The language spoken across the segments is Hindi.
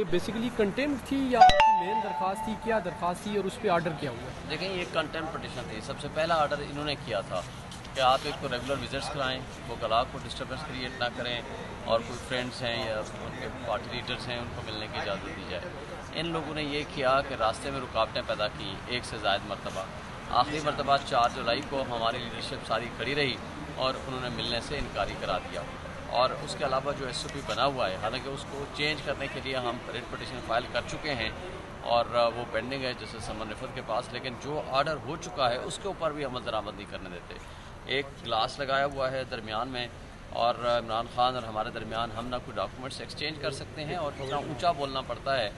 बेसिकली कंटेम्प्ट थी या मेन दरख्वास्त थी? क्या दरख्वास्त थी और उस पर आर्डर क्या हुआ? देखें ये कंटेम्प्ट पटिशन थी। सबसे पहला आर्डर इन्होंने किया था कि आप एक तो रेगुलर विजिट्स कराएँ, वो कला को डिस्टर्बेंस क्रिएट ना करें और कोई फ्रेंड्स हैं या उनके पार्टी लीडर्स हैं, उनको मिलने की इजाज़त दी जाए। इन लोगों ने ये किया कि रास्ते में रुकावटें पैदा की, एक से जायद मरतबा। आखिरी मरतबा चार जुलाई को हमारी लीडरशिप सारी खड़ी रही और उन्होंने मिलने से इनकारी करा दिया। और उसके अलावा जो एसओपी बना हुआ है, हालाँकि उसको चेंज करने के लिए हम रेट पटिशन फ़ाइल कर चुके हैं और वो पेंडिंग है, जैसे समर निफत के पास, लेकिन जो आर्डर हो चुका है, उसके ऊपर भी अमल दरामद नहीं करने देते एक ग्लास लगाया हुआ है दरमियान में और इमरान खान और हमारे दरमियान हम ना कोई डॉक्यूमेंट्स एक्सचेंज कर सकते हैं और इतना ऊँचा बोलना पड़ता है,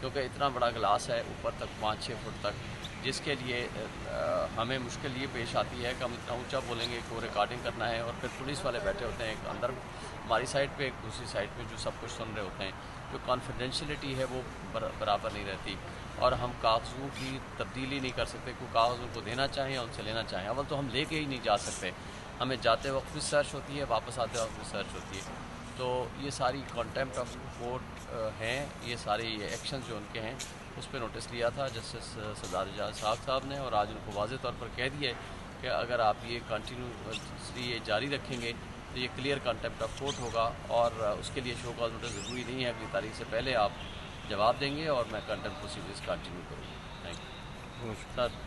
क्योंकि इतना बड़ा गिलास है, ऊपर तक पाँच छः फुट तक। जिसके लिए हमें मुश्किल ये पेश आती है कि हम इतना ऊँचा बोलेंगे कि वो रिकॉर्डिंग करना है और फिर पुलिस वाले बैठे होते हैं एक अंदर, हमारी साइड पे, एक दूसरी साइड पे जो सब कुछ सुन रहे होते हैं। जो कॉन्फिडेंशलिटी है वो बराबर नहीं रहती और हम कागज़ों की तब्दीली नहीं कर सकते क्योंकि कागज़ उनको देना चाहें और उनसे लेना चाहें। अवल तो हम लेके ही नहीं जा सकते। हमें जाते वक्त भी सर्च होती है, वापस आते वक्त भी सर्च होती है। तो ये सारी कॉन्टेम्प्ट ऑफ़ कोर्ट हैं ये सारे ये एक्शन जो उनके हैं उस पर नोटिस लिया था जस्टिस सरदार एजाज साहब साहब ने और आज उनको वाज तौर पर कह दिया कि अगर आप ये कंटिन्यूसली ये जारी रखेंगे तो ये क्लियर कॉन्टेम्प्ट ऑफ़ कोर्ट होगा और उसके लिए शो का नोटिस ज़रूरी नहीं है। अगली तारीख से पहले आप जवाब देंगे और मैं कंटेम्प्ट प्रोसीजर्स कंटिन्यू करूँगी। Thank you sir